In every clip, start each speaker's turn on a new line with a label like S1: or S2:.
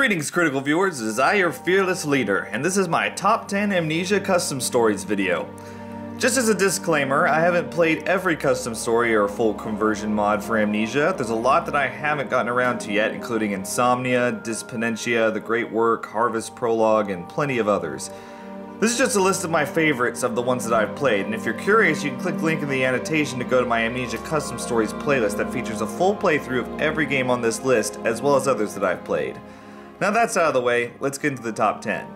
S1: Greetings, critical viewers. It is I, your fearless leader, and this is my top 10 Amnesia custom stories video. Just as a disclaimer, I haven't played every custom story or full conversion mod for Amnesia. There's a lot that I haven't gotten around to yet, including Insomnia, Disponentia, The Great Work, Harvest Prologue, and plenty of others. This is just a list of my favorites of the ones that I've played, and if you're curious, you can click the link in the annotation to go to my Amnesia Custom Stories playlist that features a full playthrough of every game on this list, as well as others that I've played. Now that's out of the way, let's get into the top 10.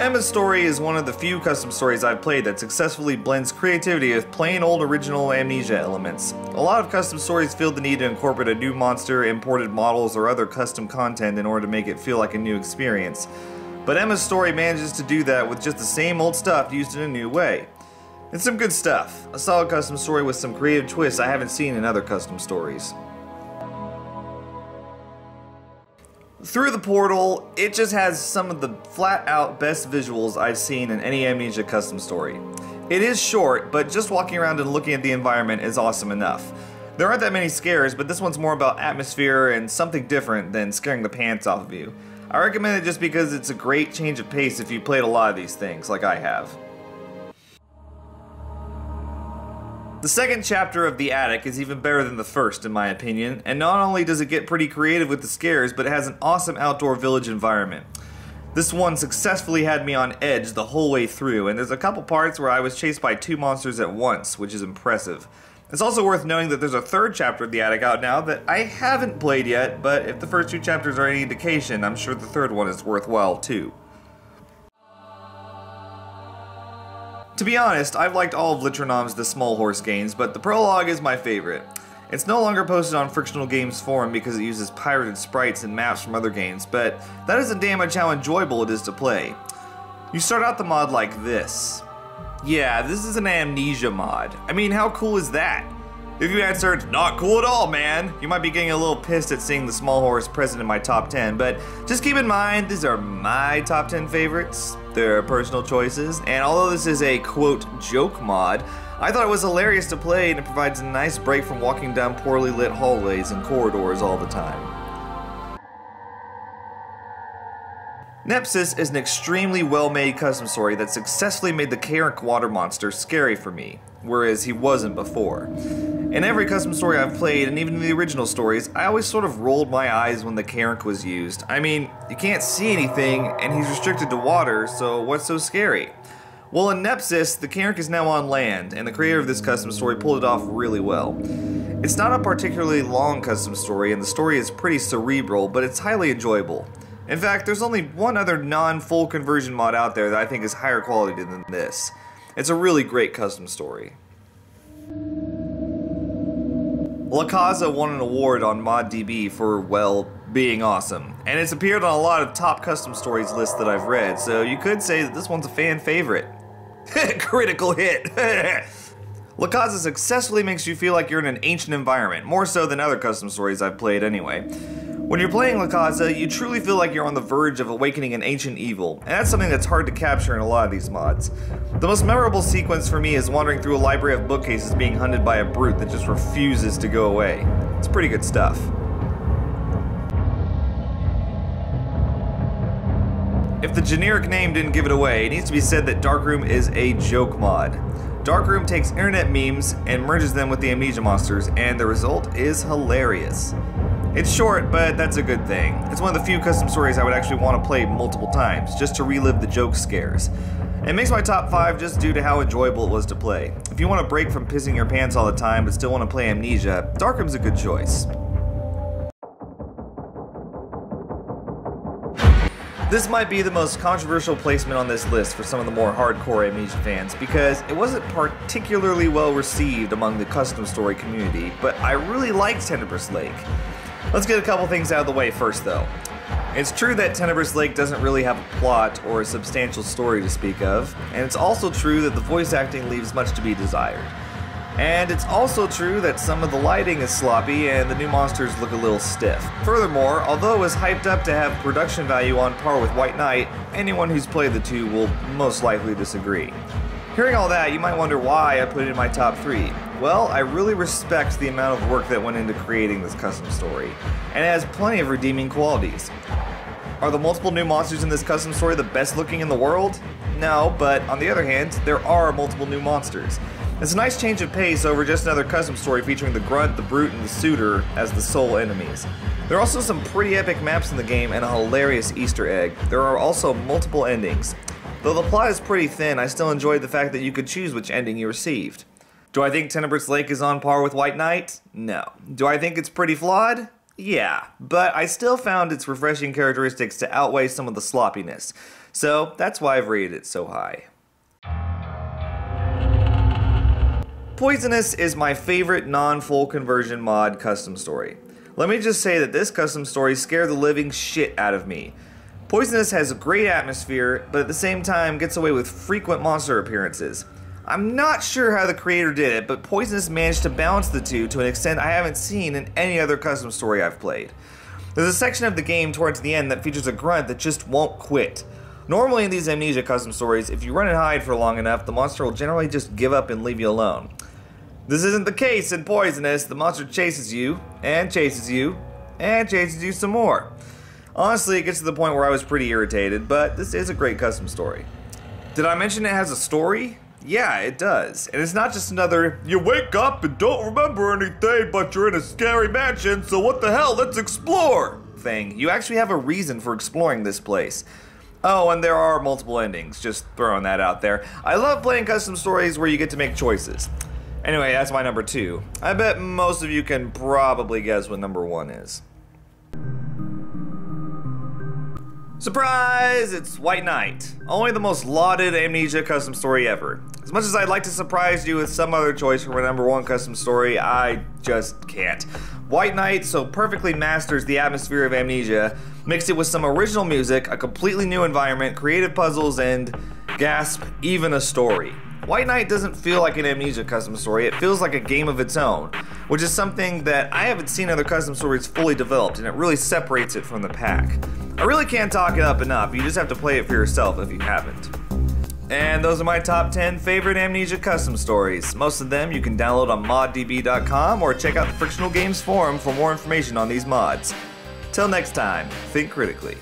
S1: Emma's story is one of the few custom stories I've played that successfully blends creativity with plain old original Amnesia elements. A lot of custom stories feel the need to incorporate a new monster, imported models, or other custom content in order to make it feel like a new experience. But Emma's story manages to do that with just the same old stuff used in a new way. It's some good stuff. A solid custom story with some creative twists I haven't seen in other custom stories. Through the portal, it just has some of the flat out best visuals I've seen in any Amnesia custom story. It is short, but just walking around and looking at the environment is awesome enough. There aren't that many scares, but this one's more about atmosphere and something different than scaring the pants off of you. I recommend it just because it's a great change of pace if you played a lot of these things, like I have. The second chapter of The Attic is even better than the first, in my opinion, and not only does it get pretty creative with the scares, but it has an awesome outdoor village environment. This one successfully had me on edge the whole way through, and there's a couple parts where I was chased by two monsters at once, which is impressive. It's also worth knowing that there's a third chapter of The Attic out now that I haven't played yet, but if the first two chapters are any indication, I'm sure the third one is worthwhile too. To be honest, I've liked all of Litronom's The Small Horse games, but the prologue is my favorite. It's no longer posted on Frictional Games forum because it uses pirated sprites and maps from other games, but that doesn't damage how enjoyable it is to play. You start out the mod like this. Yeah, this is an Amnesia mod. I mean, how cool is that? If you answered, not cool at all, man, you might be getting a little pissed at seeing the small horse present in my top 10, but just keep in mind, these are my top 10 favorites. They're personal choices, and although this is a quote joke mod, I thought it was hilarious to play and it provides a nice break from walking down poorly lit hallways and corridors all the time. Nepsis is an extremely well-made custom story that successfully made the Kaernk water monster scary for me, whereas he wasn't before. In every custom story I've played, and even in the original stories, I always sort of rolled my eyes when the Kaernk was used. I mean, you can't see anything, and he's restricted to water, so what's so scary? Well, in Nepsis, the Kaernk is now on land, and the creator of this custom story pulled it off really well. It's not a particularly long custom story, and the story is pretty cerebral, but it's highly enjoyable. In fact, there's only one other non-full conversion mod out there that I think is higher quality than this. It's a really great custom story. La Casa won an award on ModDB for, well, being awesome, and it's appeared on a lot of top custom stories lists that I've read, so you could say that this one's a fan favorite. Critical hit! La Casa successfully makes you feel like you're in an ancient environment, more so than other custom stories I've played anyway. When you're playing La Casa, you truly feel like you're on the verge of awakening an ancient evil, and that's something that's hard to capture in a lot of these mods. The most memorable sequence for me is wandering through a library of bookcases being hunted by a brute that just refuses to go away. It's pretty good stuff. If the generic name didn't give it away, it needs to be said that Darkroom is a joke mod. Darkroom takes internet memes and merges them with the Amnesia monsters, and the result is hilarious. It's short, but that's a good thing. It's one of the few custom stories I would actually want to play multiple times, just to relive the joke scares. It makes my top 5 just due to how enjoyable it was to play. If you want a break from pissing your pants all the time but still want to play Amnesia, Darkroom's a good choice. This might be the most controversial placement on this list for some of the more hardcore Amnesia fans because it wasn't particularly well received among the custom story community, but I really liked Tenebrous Lake. Let's get a couple things out of the way first, though. It's true that Tenebrous Lake doesn't really have a plot or a substantial story to speak of, and it's also true that the voice acting leaves much to be desired. And it's also true that some of the lighting is sloppy and the new monsters look a little stiff. Furthermore, although it was hyped up to have production value on par with White Knight, anyone who's played the two will most likely disagree. Hearing all that, you might wonder why I put it in my top 3. Well, I really respect the amount of work that went into creating this custom story, and it has plenty of redeeming qualities. Are the multiple new monsters in this custom story the best looking in the world? No, but on the other hand, there are multiple new monsters. It's a nice change of pace over just another custom story featuring the Grunt, the Brute, and the Suitor as the sole enemies. There are also some pretty epic maps in the game and a hilarious Easter egg. There are also multiple endings. Though the plot is pretty thin, I still enjoyed the fact that you could choose which ending you received. Do I think Tenebrous Lake is on par with White Knight? No. Do I think it's pretty flawed? Yeah, but I still found its refreshing characteristics to outweigh some of the sloppiness. So that's why I've rated it so high. Poisonous is my favorite non-full conversion mod custom story. Let me just say that this custom story scared the living shit out of me. Poisonous has a great atmosphere, but at the same time gets away with frequent monster appearances. I'm not sure how the creator did it, but Poisonous managed to balance the two to an extent I haven't seen in any other custom story I've played. There's a section of the game towards the end that features a grunt that just won't quit. Normally in these Amnesia custom stories, if you run and hide for long enough, the monster will generally just give up and leave you alone. This isn't the case in Poisonous. The monster chases you, and chases you, and chases you some more. Honestly, it gets to the point where I was pretty irritated, but this is a great custom story. Did I mention it has a story? Yeah, it does. And it's not just another, you wake up and don't remember anything, but you're in a scary mansion, so what the hell, let's explore thing. You actually have a reason for exploring this place. Oh, and there are multiple endings, just throwing that out there. I love playing custom stories where you get to make choices. Anyway, that's my number two. I bet most of you can probably guess what number one is. Surprise! It's White Knight. Only the most lauded Amnesia custom story ever. As much as I'd like to surprise you with some other choice for my number one custom story, I just can't. White Knight so perfectly masters the atmosphere of Amnesia, mixed it with some original music, a completely new environment, creative puzzles, and, gasp, even a story. White Knight doesn't feel like an Amnesia custom story, it feels like a game of its own, which is something that I haven't seen other custom stories fully developed, and it really separates it from the pack. I really can't talk it up enough, you just have to play it for yourself if you haven't. And those are my top 10 favorite Amnesia custom stories. Most of them you can download on moddb.com or check out the Frictional Games forum for more information on these mods. Till next time, think critically.